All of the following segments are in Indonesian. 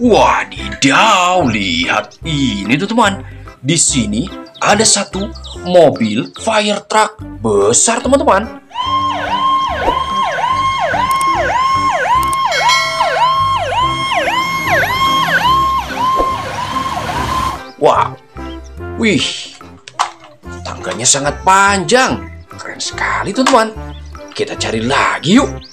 Wadidaw, lihat ini tuh teman. Di sini ada satu mobil fire truck besar teman-teman. Wow, wih, tangganya sangat panjang. Keren sekali tuh teman. Kita cari lagi yuk.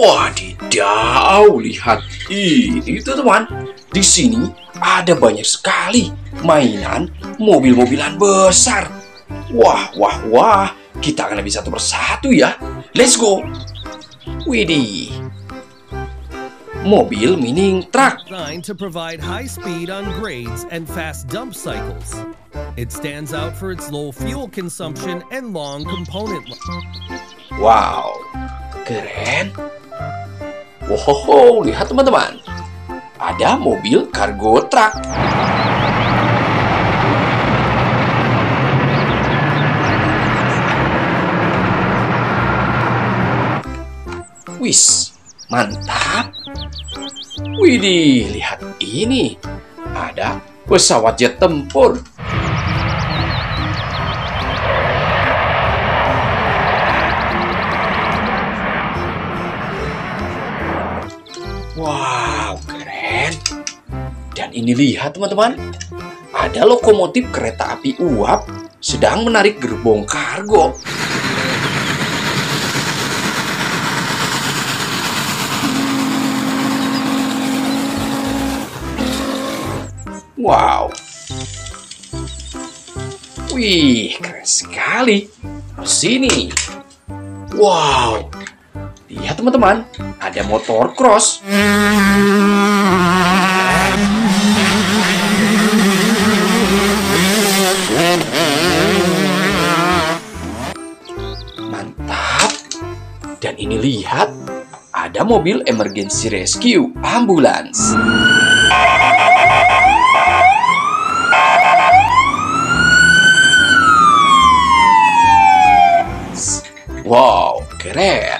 Wadidaw, lihat ini tuh teman. Di sini ada banyak sekali mainan mobil-mobilan besar. Wah, wah, wah. Kita akan lebih satu persatu ya. Let's go. Widih. Mobil mining truck. designed to provide high speed on grades and fast dump cycles. It stands out for its low fuel consumption and long component life. Wow, keren. Wow, lihat teman-teman. Ada mobil kargo truck. Wis, mantap. Widih, lihat ini. Ada pesawat jet tempur. Wow, keren. Dan ini lihat teman-teman. Ada lokomotif kereta api uap sedang menarik gerbong kargo. Wow. Wih, keren sekali. Sini. Wow. Lihat teman-teman, ada motor cross. Mantap. Dan ini lihat, ada mobil emergency rescue ambulans. Wow, keren.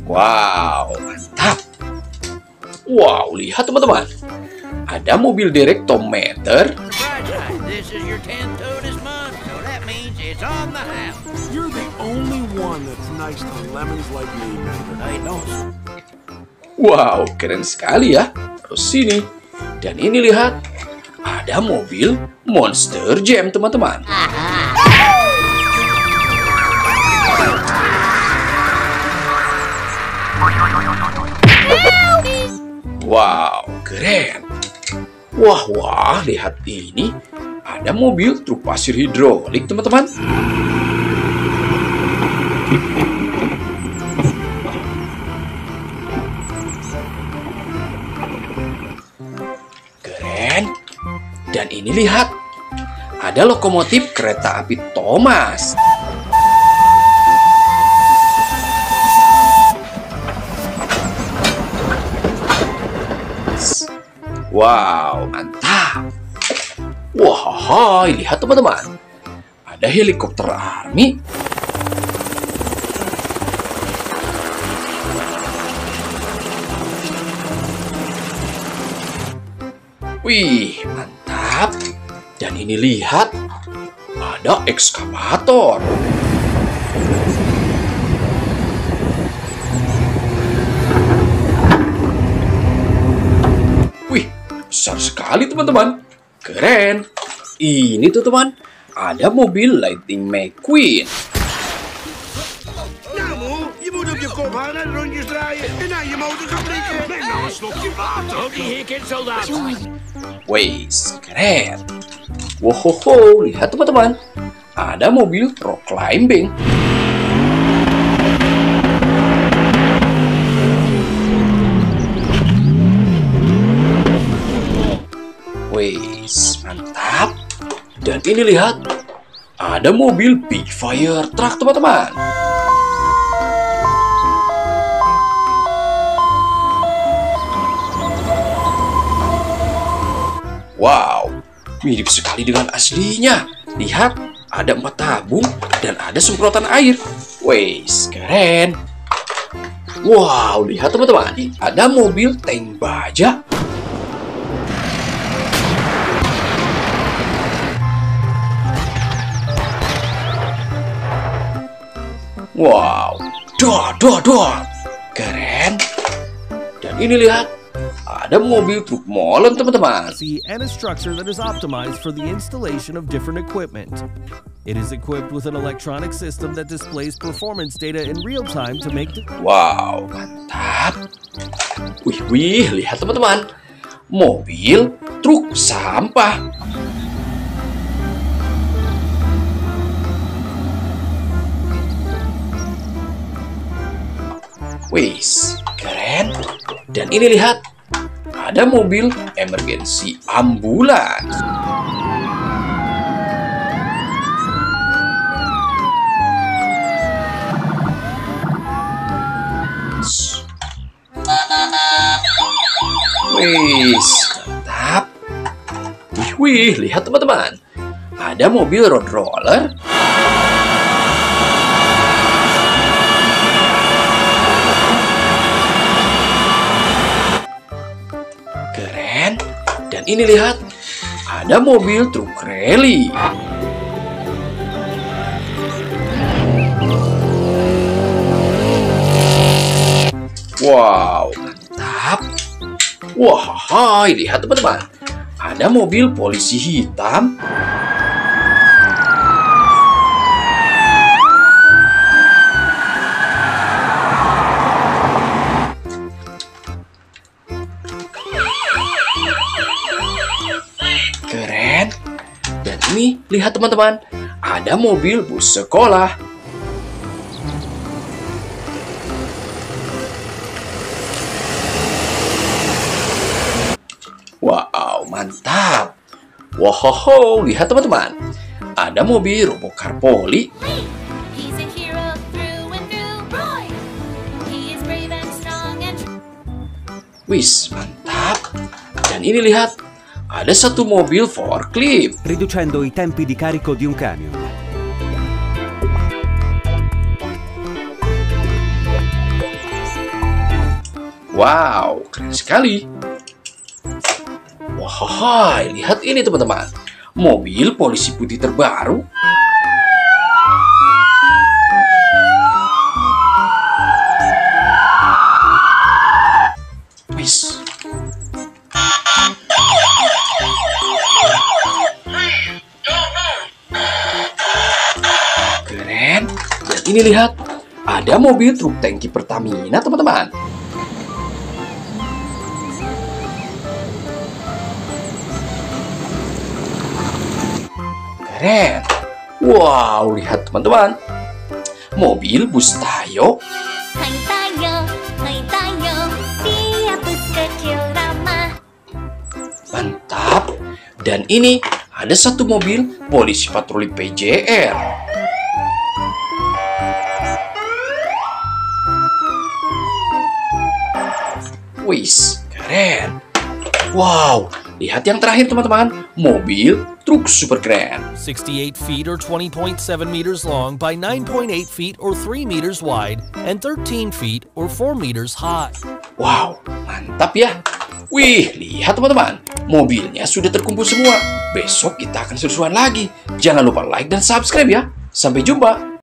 that's nice to lemons like me, Mender. I don't. Wow, keren sekali ya. Terus sini. Dan ini lihat. Ada mobil Monster Jam, teman-teman. Wow, keren. Wah, wah, lihat ini. Ada mobil truk pasir hidrolik, teman-teman. Keren. Dan ini lihat. Ada lokomotif kereta api Thomas. Wow, mantap. Wah, lihat teman-teman. Ada helikopter army. Wih, mantap. Dan ini lihat, ada ekskavator. Besar sekali teman-teman. Keren. Ini tuh teman, ada mobil Lightning McQueen. Wih, keren. Wow, lihat teman-teman. Ada mobil rock climbing. Wes, mantap. Dan ini lihat, ada mobil Big Fire Truck teman-teman. Wow, mirip sekali dengan aslinya. Lihat, ada empat tabung dan ada semprotan air. Wes, keren. Wow, lihat teman-teman, ada mobil tank baja. Wow, dor, dor, dor. Keren. Dan ini lihat, ada mobil truk molen teman-teman. And a structure that is optimized for the installation of different equipment. It is equipped with an electronic system that displays performance data in real time to make Wow, mantap. Wih, wih, lihat teman-teman. Mobil truk sampah. Wis, keren. Dan ini lihat, ada mobil emergency ambulans. Wis, mantap. Wih, wih, lihat teman-teman. Ada mobil road roller. Dan ini lihat, ada mobil truk rally. Wow, mantap. Wah, hai, lihat teman-teman. Ada mobil polisi hitam. Ini, lihat teman-teman. Ada mobil bus sekolah. Wow, mantap. Wow, lihat teman-teman. Ada mobil robokar poli. Wis, mantap. Dan ini lihat, ada satu mobil forklift. riducendo i tempi di carico di un camion. Wow, keren sekali. Wah, lihat ini teman-teman. Mobil polisi putih terbaru. Dan ini lihat, ada mobil truk tangki Pertamina, teman-teman. Keren. Wow, lihat teman-teman. Mobil bus Tayo. Hai tayo, hai tayo. Dia bus kecil ramah. Mantap. Dan ini ada satu mobil polisi patroli PJR. Wis, keren. Wow, lihat yang terakhir teman-teman. Mobil truk super keren. 68 feet or 20.7 meters long by 9.8 feet or 3 meters wide and 13 feet or 4 meters high. Wow, mantap ya. Wih, lihat teman-teman. Mobilnya sudah terkumpul semua. Besok kita akan seru-seruan lagi. Jangan lupa like dan subscribe ya. Sampai jumpa.